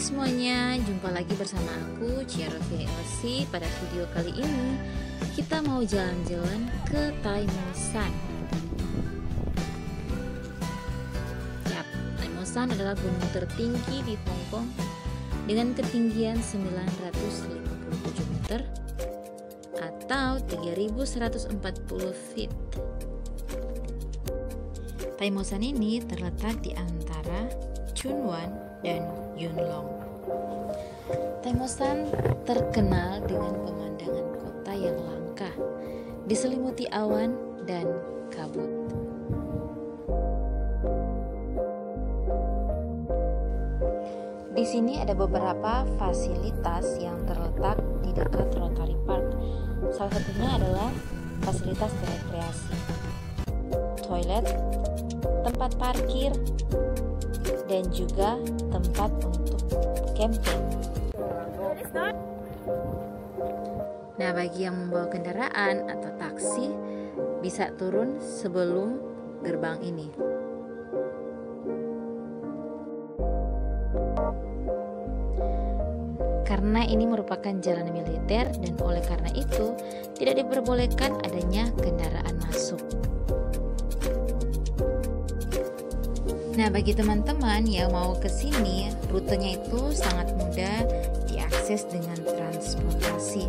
semuanya, jumpa lagi bersama aku Ciara VLC Pada video kali ini. Kita mau jalan-jalan ke Taimosan Yap, Taimosan adalah gunung tertinggi di Hong Kong Dengan ketinggian 957 meter Atau 3140 feet. Taimosan ini terletak di antara Chunwan dan Yunlong. Taimosan terkenal dengan pemandangan kota yang langka, diselimuti awan dan kabut. Di sini ada beberapa fasilitas yang terletak di dekat Rotary Park. Salah satunya adalah fasilitas rekreasi, toilet, tempat parkir, dan juga tempat untuk camping. Nah, bagi yang membawa kendaraan atau taksi bisa turun sebelum gerbang ini. Karena ini merupakan jalan militer dan oleh karena itu tidak diperbolehkan adanya kendaraan masuk. Nah, bagi teman-teman yang mau ke sini, rutenya itu sangat mudah diakses dengan transportasi.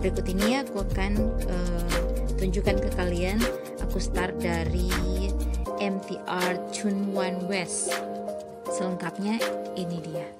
Berikut ini aku akan uh, tunjukkan ke kalian. Aku start dari MTR Chunwan West. Selengkapnya ini dia.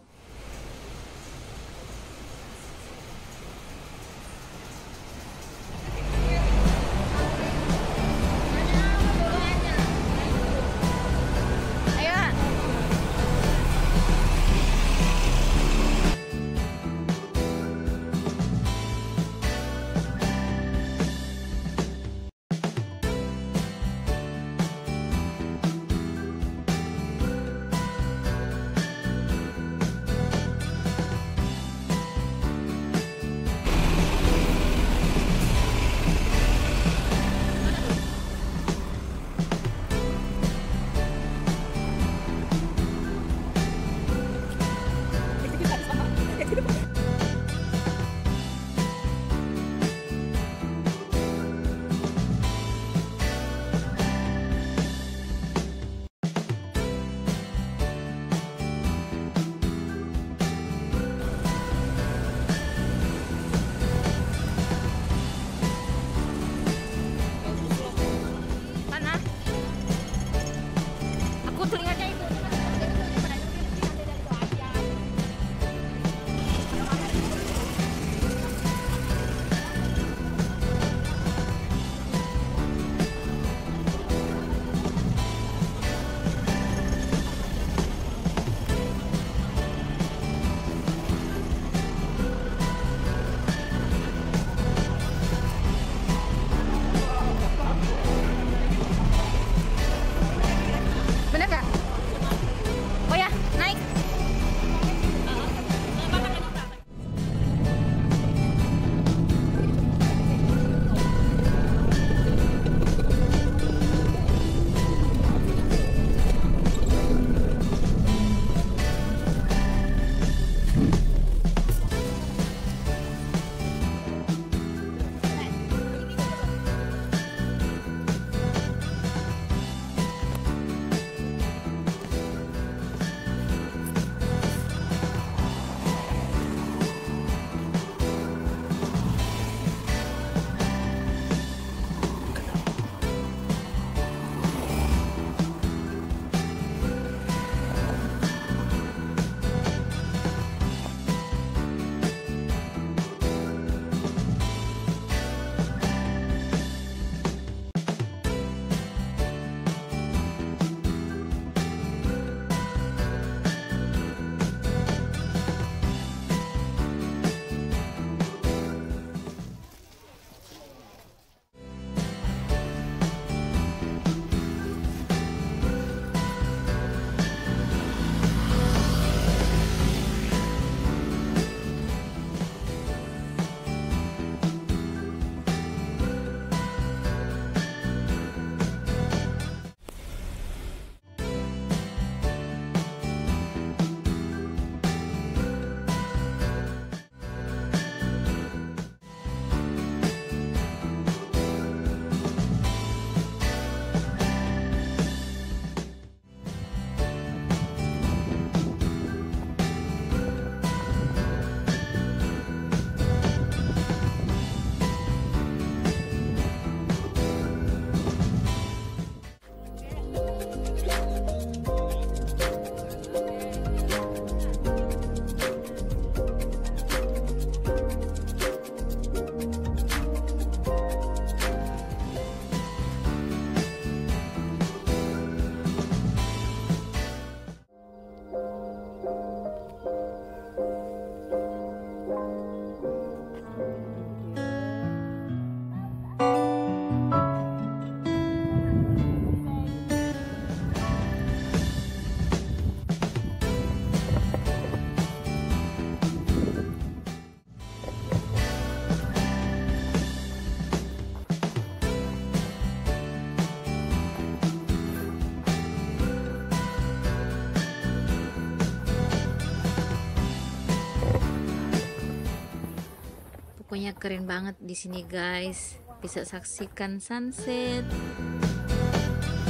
Pokoknya keren banget di sini guys. Bisa saksikan sunset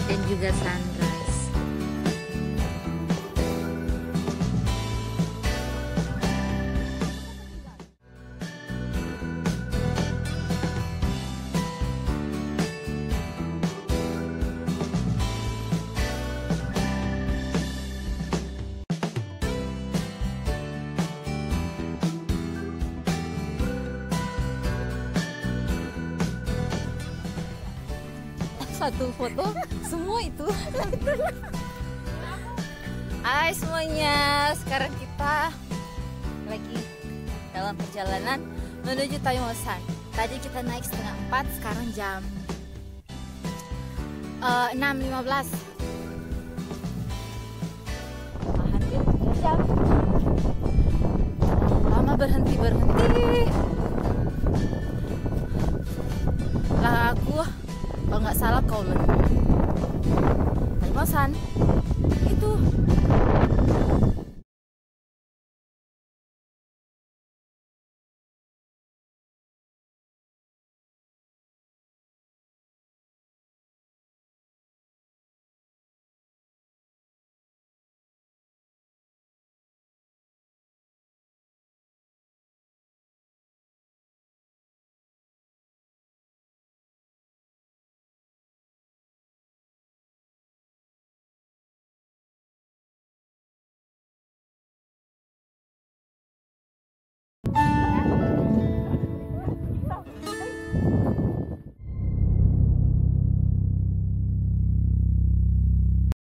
dan juga sunrise satu foto semua itu. Hai semuanya sekarang kita lagi dalam perjalanan menuju Tayosan tadi kita naik setengah empat sekarang jam uh, 6.15 hampir jam. Lama berhenti berhenti lah aku kalau nggak salah kau dan kosan itu